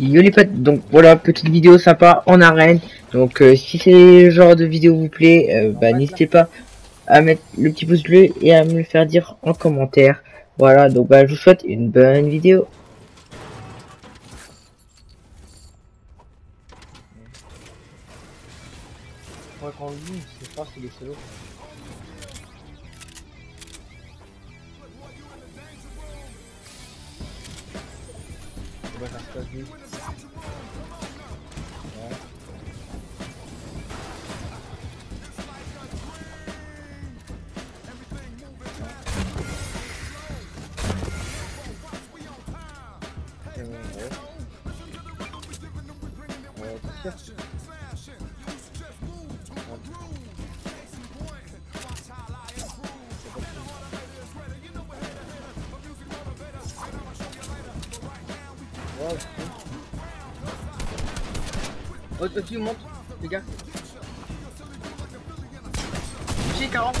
Yo les potes, donc voilà, petite vidéo sympa en arène. Donc euh, si ce genre de vidéo vous plaît, euh, bah n'hésitez pas à mettre le petit pouce bleu et à me le faire dire en commentaire. Voilà, donc bah je vous souhaite une bonne vidéo. Quand on je sais pas s'il est solo. On Au- Au-dessus, monte, les gars. J'ai 40.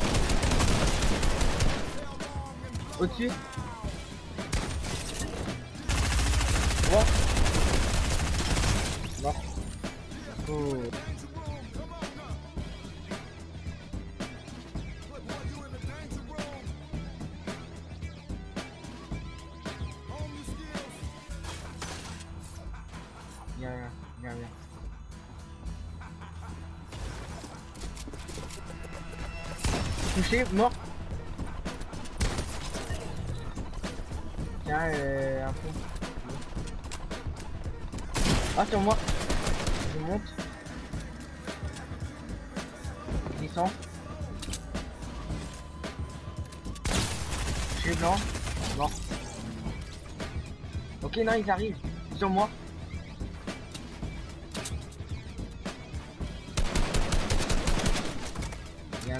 Au-dessus. Bon. Mort. Oh. Touché, mort. Tiens, euh, un fond. Ah, sur moi. Je monte. Descends. Touché blanc. Mort. Ok, non, ils arrivent. Sur moi.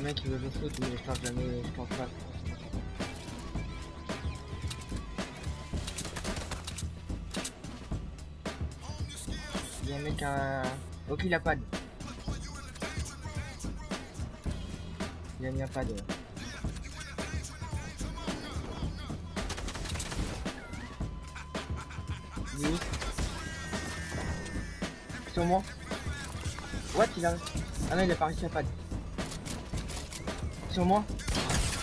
Mec qui veut me foutre, mais pense jamais, je pense pas. Il y a un mec à... Ok, il a pas de... Il a mis un pad. ouais. Oui. Sur moi. What il a... Ah non, il a pas réussi à pad. Moi.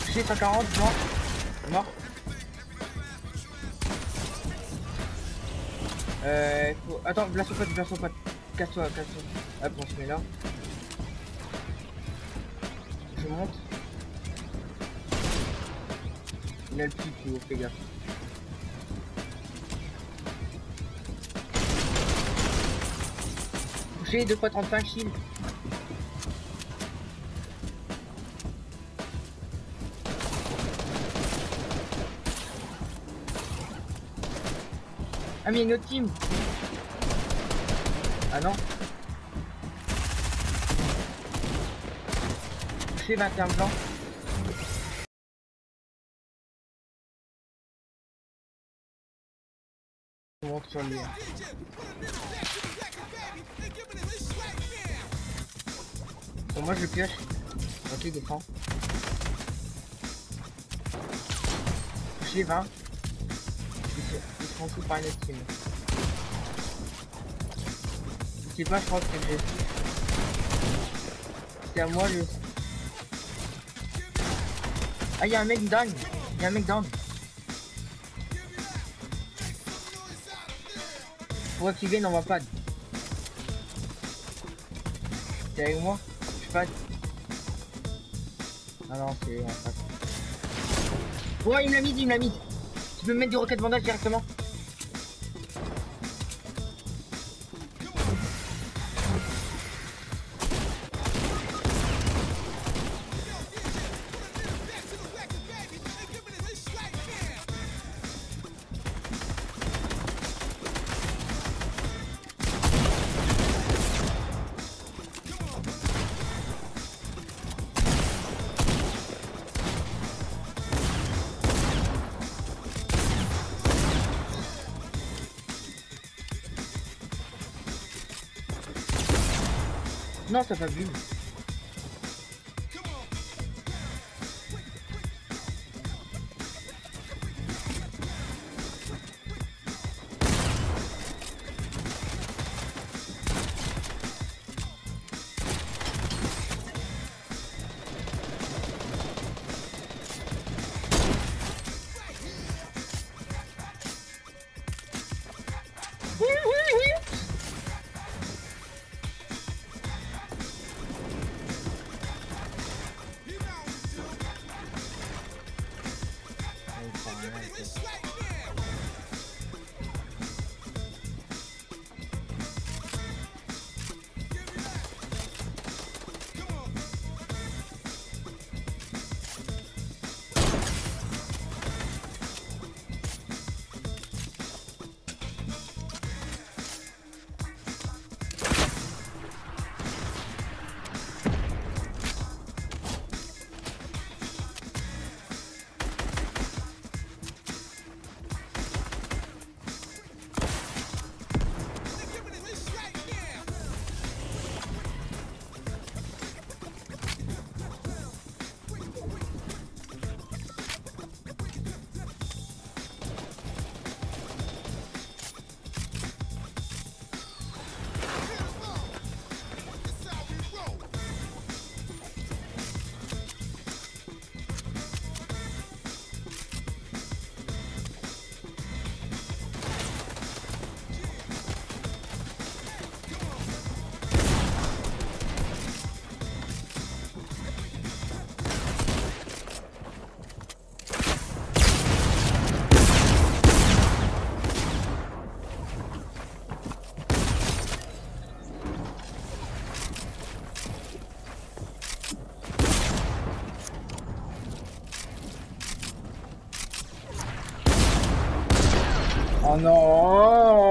Touché 140, mort. Mort. Euh, faut... Attends, place au pote, place au pote. Casse-toi, casse-toi. Hop, on se met là. Je monte. Il a le petit plus haut, fais gaffe. Touché, 2 fois 35 shield. Ah mais il y a une autre team Ah non Touché 21 blanc sur lui. Bon moi je pioche. Ok descend. Touché 20. Seront tous par une autre team. Je sais pas, je crois que c'est C'est à moi le. Ah, y'a un mec down. Y'a un mec down. Pour activer, n'envoie pas. T'es avec moi? Je suis pas. Ah non, c'est. Ouais, il me l'a mis, il me l'a mis. Tu peux me mettre du rocket bandage directement Nossa, tá vivo. no.